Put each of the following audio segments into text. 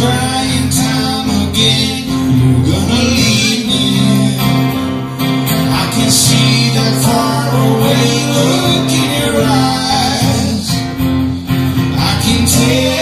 time again. You're gonna leave me. I can see that far away look in your eyes. I can tell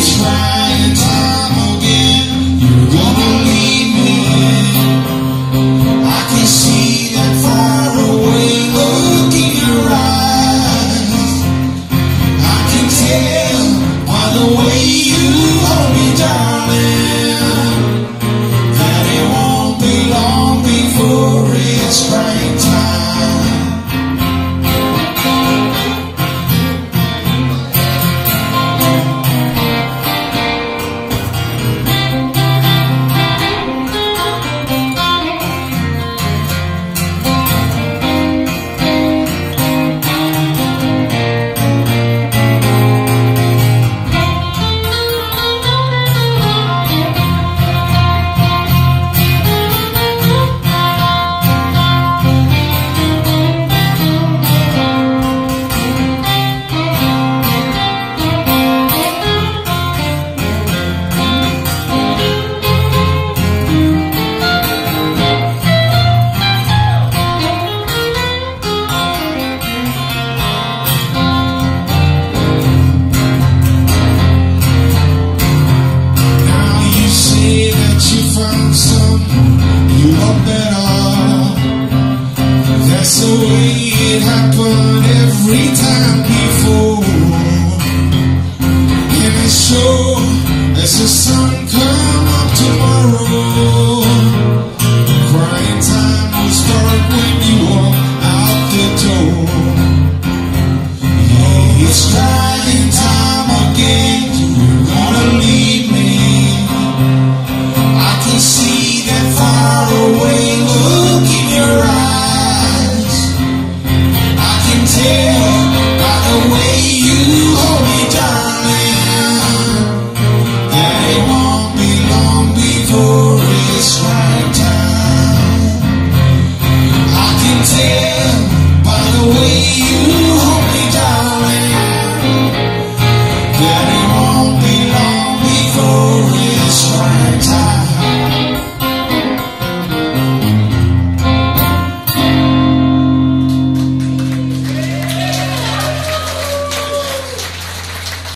try. ransom, you are better. That's the way it happened every time before. And it sure as the sun comes.